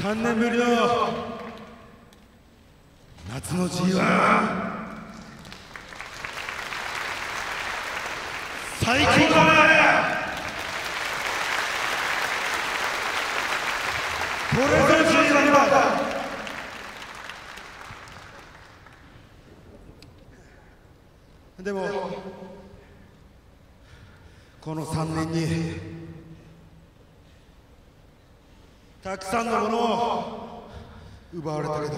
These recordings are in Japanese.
3年ぶりの夏の G1 最高だね。これぞ G1 だ。でもこの3年にたくさんのものを奪われたけど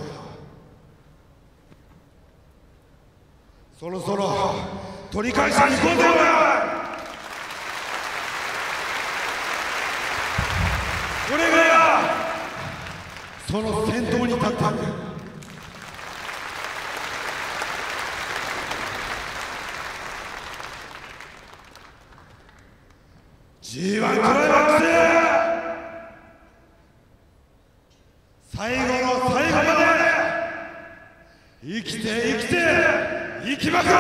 そろそろ取り返しに行こうぜ俺がその先頭に立ってる。G1 クライマックス最後の最後まで生きて生きて生きまくるぞ!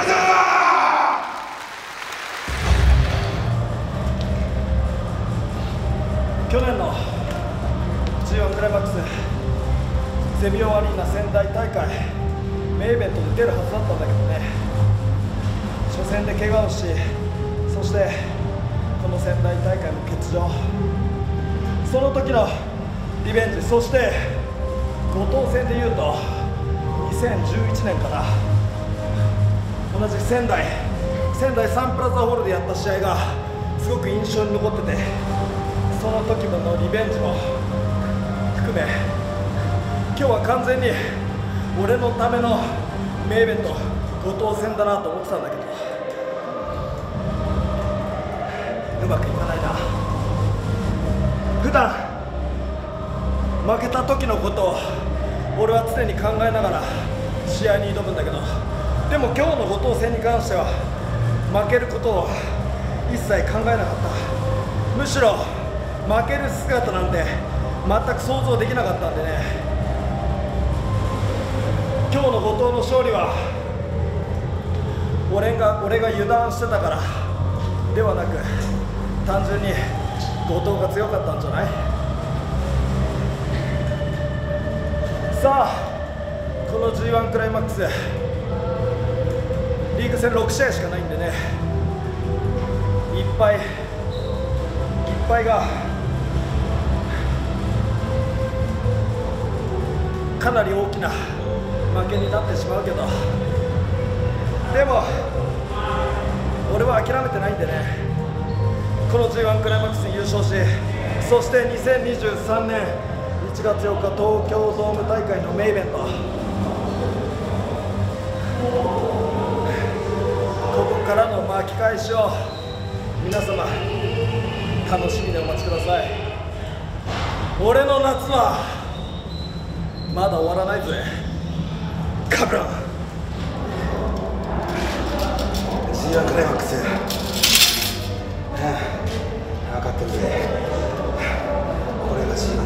去年の G1 クライマックスゼビオアリーナ仙台大会メイベントに出るはずだったんだけどね。初戦で怪我をしそしてこの仙台大会も欠場。その時のリベンジそして後藤戦でいうと2011年かな同じ仙台仙台サンプラザホールでやった試合がすごく印象に残っててその時のリベンジも含め今日は完全に俺のためのメイベント後藤戦だなと思ってたんだけどうまくいかないな。普段負けた時のことを俺は常に考えながら試合に挑むんだけどでも今日の後藤戦に関しては負けることを一切考えなかった。むしろ負ける姿なんて全く想像できなかったんでね。今日の後藤の勝利は俺が俺が油断してたからではなく単純に後藤が強かったんじゃない？さあこの G1 クライマックスリーグ戦6試合しかないんでねいっぱいいっぱいがかなり大きな負けになってしまうけどでも俺は諦めてないんでねこの G1 クライマックスに優勝しそして2023年1月4日東京ドーム大会のメインイベント。巻き返しを皆様楽しみにお待ちください。俺の夏はまだ終わらないぜ。カブラン。G1 クライマックスはあ分かってるぜ。これが G1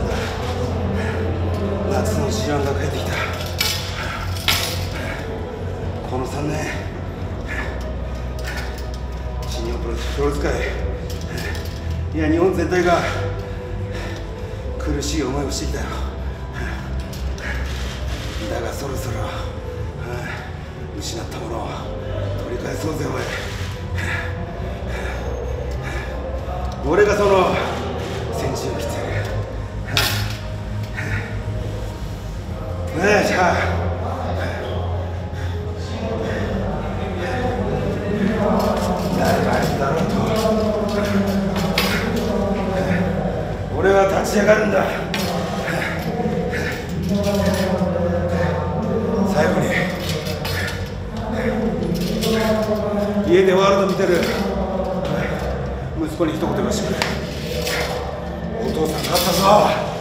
だ。夏の G1 が帰ってきた。この3年。ロレス界いや日本全体が苦しい思いをしてきたよ。だがそろそろ失ったものを取り返そうぜおい。俺がその先陣を切ってやる。ねえじゃあ。俺は立ち上がるんだ。最後に。家でワールド見てる。息子に一言言わせてくれ。お父さん勝ったぞ。